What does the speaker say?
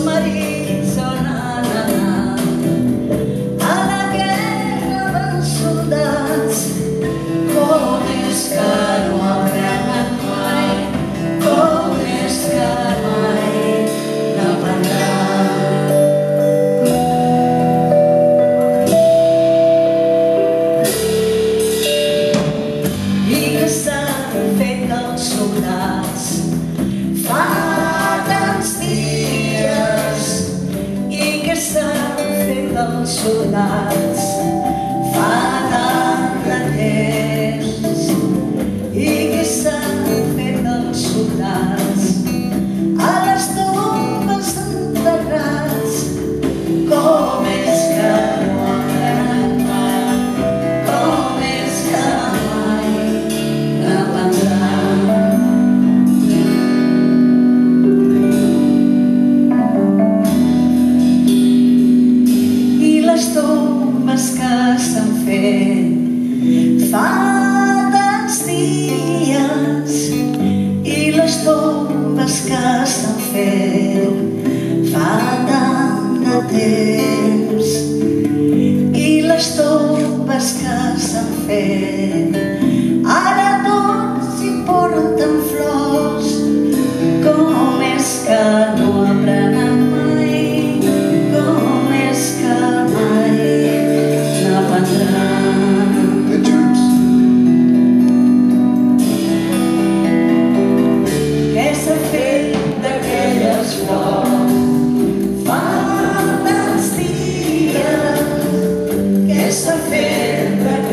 i não chorarás. Faz fa tants dies i les tombes que s'han fet fa tant de temps i les tombes que s'han fet Thank you.